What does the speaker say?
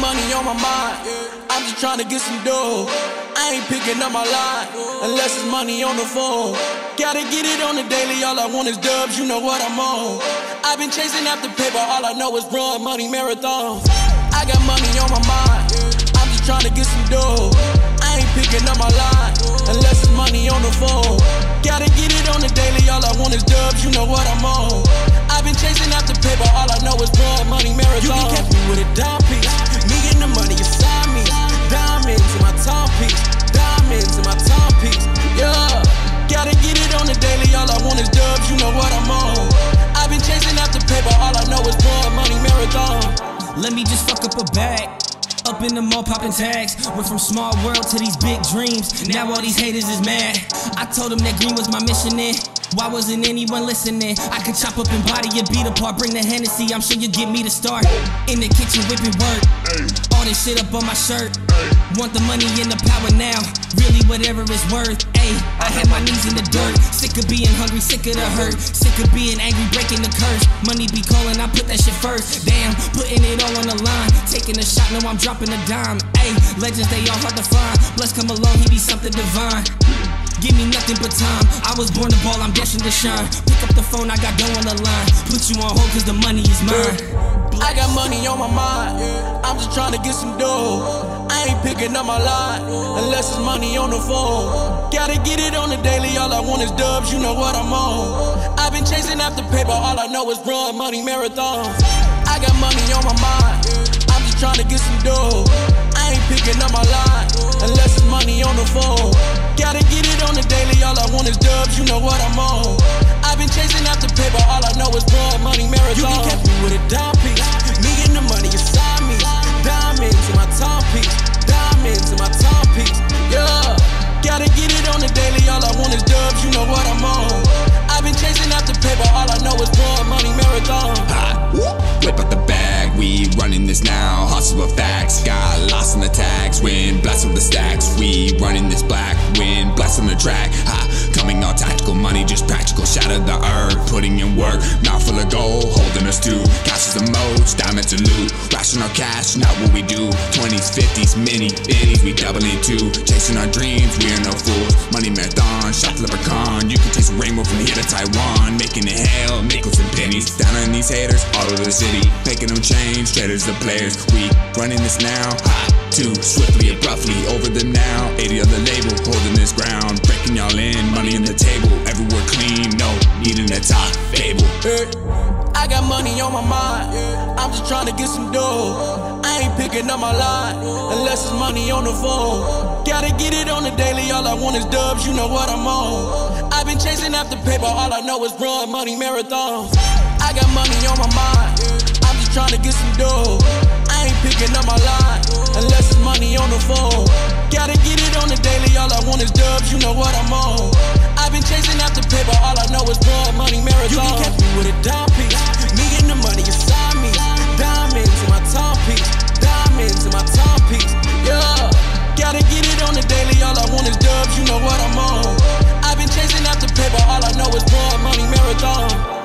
Money on my mind. I'm just trying to get some dough. I ain't picking up my line unless it's money on the phone. Gotta get it on the daily. All I want is dubs. You know what I'm on. I've been chasing after paper. All I know is run money marathons. I got money on my mind. I'm just trying to get some dough. I ain't picking up my line unless it's money on the phone. Gotta get it on the daily. All I want is dubs. You know what I'm on. I've been chasing after paper. All I know is run money marathons. You can catch me with a dime Let me just fuck up a bag. Up in the mall popping tags. Went from small world to these big dreams. Now all these haters is mad. I told them that green was my mission in. Why wasn't anyone listening? I could chop up and body your beat apart. Bring the Hennessy, I'm sure you get me to start. In the kitchen whipping work. All this shit up on my shirt. Want the money and the power now. Really, whatever it's worth. Ayy, I had my knees in the dirt. Sick of being hungry, sick of the hurt. Sick of being angry, breaking the curse. Money be calling, I put that shit first. Damn, putting it all on the line. Taking a shot, no, I'm dropping a dime. Ayy, legends, they all hard to find. Bless come along, he be something divine. Give me nothing but time. I was born to ball, I'm destined to shine. Pick up the phone, I got dough on the line. Put you on hold, cause the money is mine. I got money on my mind. I'm just trying to get some dough. I ain't picking up my line unless it's money on the phone. Gotta get it on the daily. All I want is dubs. You know what I'm on. I've been chasing after paper. All I know is run money marathons. I got money on my mind. I'm just trying to get some dough. I ain't picking up my line unless it's money on the phone. Gotta get it on the daily. All I want is dubs. You know what I'm on. I've been chasing after paper. All I know is run money marathons. You can Win, blast the stacks. We running this black, win, blast on the track. Ha. Coming all tactical, money just practical. Shatter the earth, putting in work. Mouth full of gold, holding us to. Cash is the most, diamonds and loot. Ration our cash, not what we do. 20s, 50s, mini, innies, we doubling two. Chasing our dreams, we are no fools. Haters, all over the city. Making them change, traders the players. We running this now, hot. Too swiftly, abruptly, over them now. 80 on the label, holding this ground. Breaking y'all in, money in the table. Everywhere clean, no, needing a top fable. Hey, I got money on my mind. I'm just trying to get some dough. I ain't picking up my line unless it's money on the phone. Gotta get it on the daily. All I want is dubs. You know what I'm on. I've been chasing after paper. All I know is run money marathons. I got money on my mind. I'm just trying to get some dough. I ain't picking up my line unless it's money on the phone. Gotta get it on the daily. All I want is dubs. You know what I'm on. I've been chasing after paper. All I know is blood, money, marathon. You can catch me with a dime piece. Me and the money inside me. Diamonds in my top piece. Diamonds in my top piece. Yeah. Gotta get it on the daily. All I want is dubs. You know what I'm on. I've been chasing after paper. All I know is blood, money, marathon.